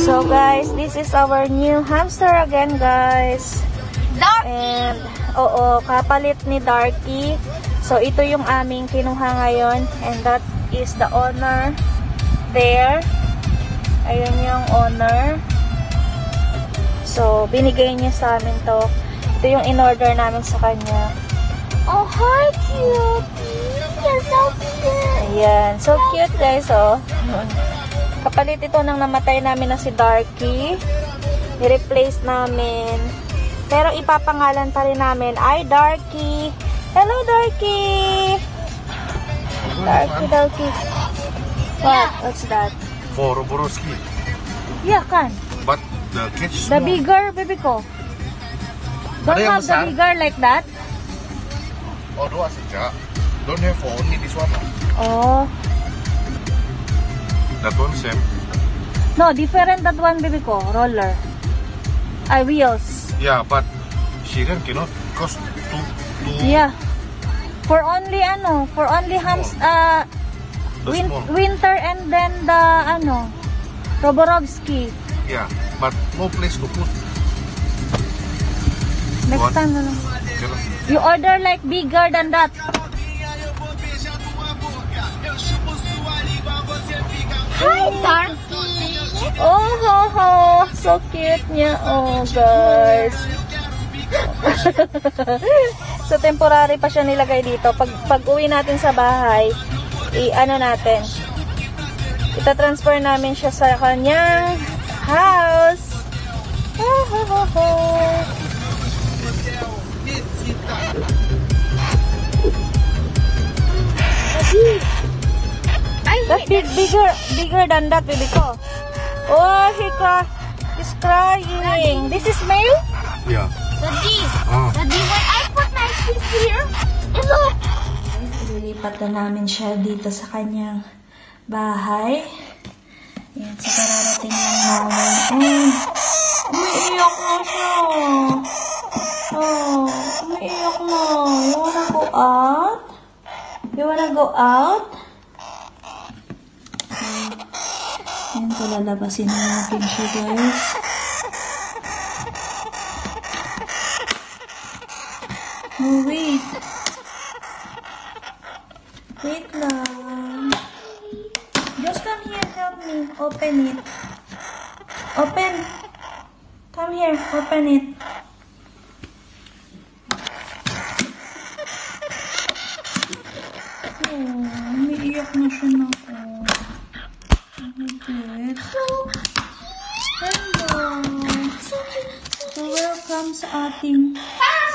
So guys, this is our new hamster again guys. And oo, kapalit ni Darky. So ito yung aming kinuha ngayon and that is the owner there. Ayun yung owner. So binigay niya sa amin to. Ito yung in-order namin sa kanya. Oh, hi, cute. You're so cute. Ayan. So cute guys, oh. Kapalit ito nang namatay namin na si Darky. Ni-replace namin. Pero ipapangalan pa rin namin ay Darky. Hello, Darky! Darky, Darky. What? What's that? For Borowski. Yeah, kan. But the catch is The bigger, baby ko. Don't have the bigger like that? Oh, dua saja. Don't have only this one. Oh. That one same. No, different that one, baby ko. Roller. Ay, wheels. Yeah, but Syrian cannot cost two, two Yeah. For only ano, for only hams uh the win- small. winter and then the ano, Roborovsky. Yeah, but no place to put. Next What? time na lang. Cannot. You order like bigger than that. So cute niya. Oh, guys. so, temporary pa siya nilagay dito. Pag, pag uwi natin sa bahay, i-ano natin, ita-transfer namin siya sa kanyang house. Oh, ho, ho, ho. That's big, bigger, bigger than that, baby ko. Oh, he cry, he's crying. This is male? Yeah. Daddy. Ah. Daddy, when I put my shoes here, and look. Na namin siya dito sa kanyang bahay. Yan, sa kararating yung namin. And, umiiyak na siya. Oh, umiiyak na. You wanna go out? You wanna go out? Yan, palalabasin na natin siya, guys. Oh, wait. Wait lang. Just come here, help me. Open it. Open. Come here, open it. Oh, umiiyak na siya na ako. Bakit? Hello. So, welcome sa ating,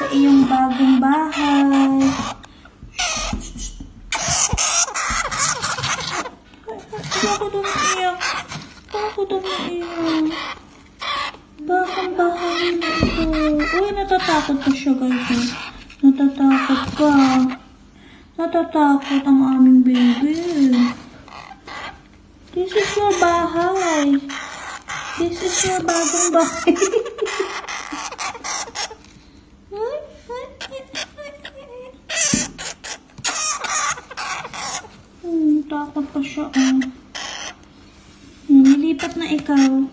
sa iyong bagong bahay. Hindi ako daw naiyak. Ako daw naiyak. Bakang bahay na ito. Uy, natatakot pa siya guys. Natatakot ka. Natatakot ang aming baby. This is your bahay. This is your bagong bahay. Hmm, takot pa siya. Oh. Hmm, Nilipat na ikaw.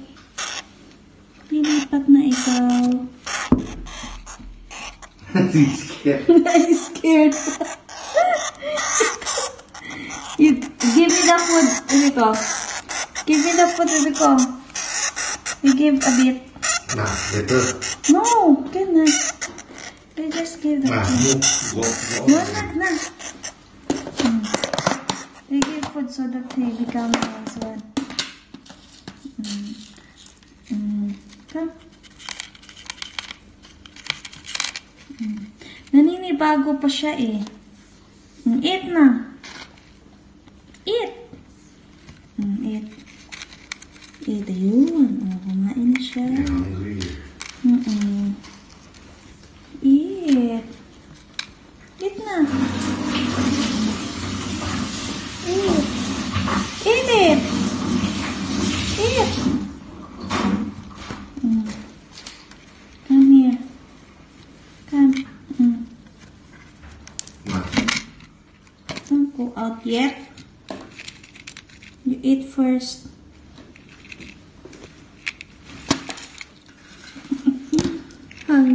Nilipat na ikaw. He's scared. I'm scared. You, give me the food, Rico. Give me the food, Rico. You give a bit. Nah, later. No, goodness. You just give the Nah, food. move. Go, go. No, no, no. Mm. They give food so that they become nice one. Mm. Mm. Come. Mm. Naninibago pa siya eh. Mm, eat na. Eat. Mm, eat. Eat. Ayun. Oh, kumain na siya. Mm-mm. Eat. Eat na. Eat. Eat it. Eat. Mm. Come here. Come. Mm. Don't go out yet. You eat first.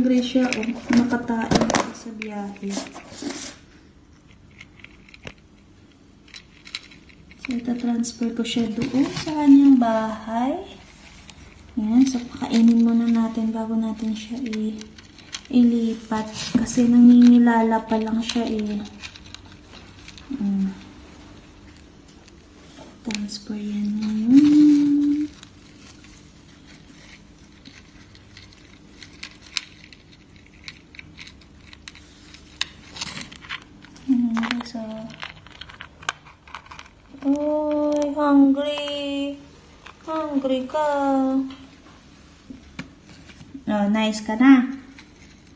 Hungry siya, oh. Nakatain siya sa biyahe. So, ita-transfer ko siya doon sa kanyang bahay. Yan. So, pakainin muna natin bago natin siya i ilipat. Kasi nangingilala pa lang siya eh. Mm. Transfer yan ngayon. So, Uy, hungry. Hungry ka. Oh, nice ka na.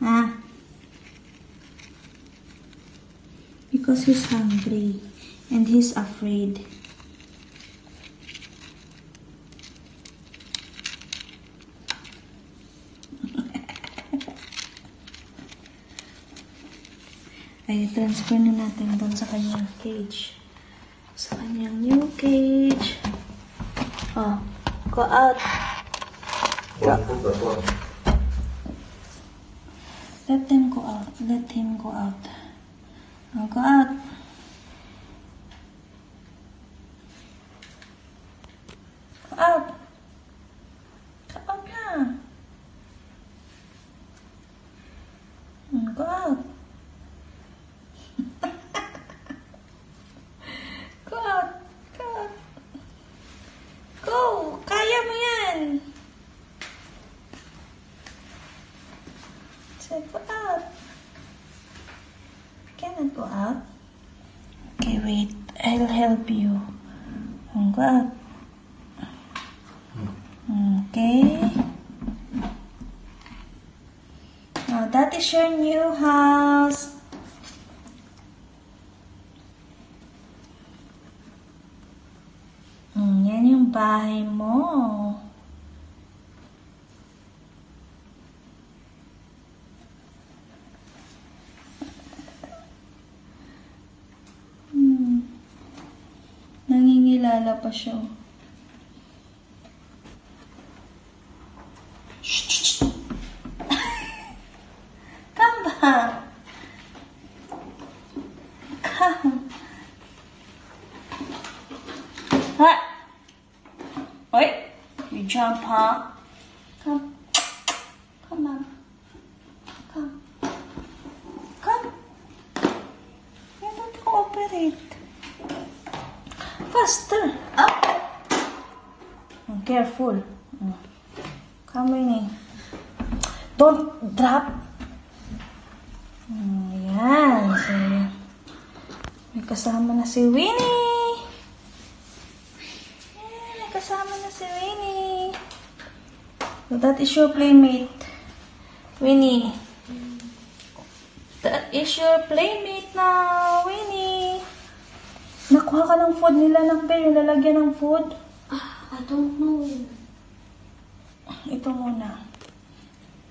Ah. Because he's hungry and he's afraid. Ay, transfer na natin doon sa kanyang cage. Sa kanyang new cage. Oh, go out. One. Let them go out. Let him go out. Oh, go out. Go out. Go out na. Hmm, Go out. Go out. Go out. Go. Kaya mo yan. Say, go out. Cannot go out. Okay, wait. I'll help you. Hmm, Go out. Okay. Now, that is your new house. Hmm, yan yung bahay mo. Hmm. Nangingilala pa siya. Oi, you jump? Come. Come on. Come. Come. You don't cooperate. Faster. Up. Oh, careful. Oh. Come in. Don't drop. Oh, yan. So, may kasama na si Winnie. Yan, may kasama na si Winnie. So, that is your playmate. Winnie. That is your playmate now, Winnie. Nakuha ka ng food nila ng bear, yung lalagyan ng food. I don't know. Ito muna.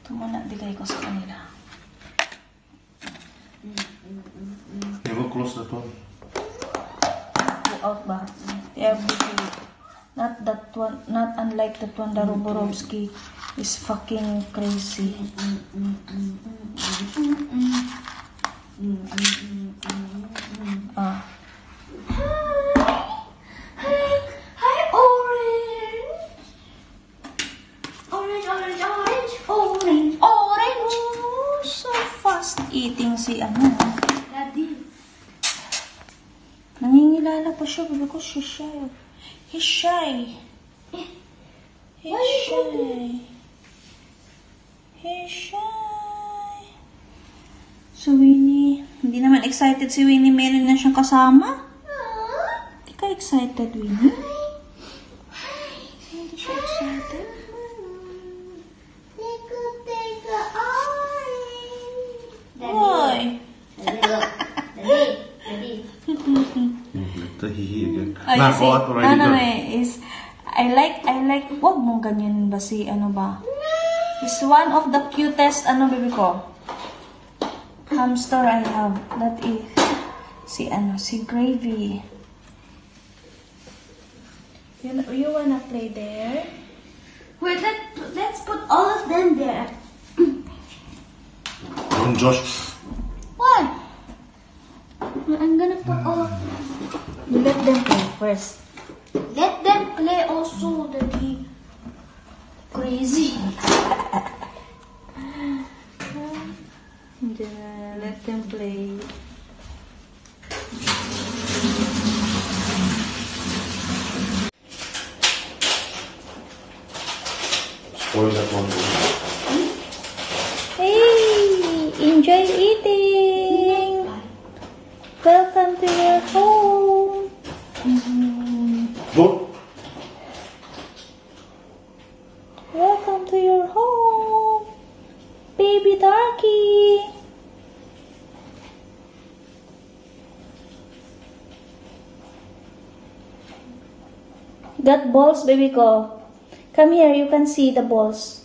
Ito muna, bigay ko sa kanila. Never close that one. Go out ba? Busy. Not that one, not unlike that one, the Roborovsky is fucking crazy. Ah. Hi, hi, orange. Orange, orange, orange, orange, orange. Oh, so fast eating si ano. Daddy. Nangingilala pa siya because she's shy. He's shy. He's shy. He's shy. So, Winnie, hindi naman excited si Winnie. Meron na siyang kasama. Hindi ka excited, Winnie? Hindi siya excited. Take a, take a orange. Why? Daddy, look. Daddy, daddy. Later he go out already. No, no, no. Is, I like, I like, wag mong ganyan ba si, ano ba? Is one of the cutest, ano, baby ko? Hamster I have. That is, si, ano, si Gravy. You, you wanna play there? Wait, let, let's put all of them there. Josh. Why? I'm gonna put all. You let them play first. Let them play also, Daddy. Crazy. Yeah, let them play. Spoil that one. Hey, enjoy eating. Welcome to your home. Don't. Welcome to your home, baby darky. Got balls, baby ko. Come here, you can see the balls.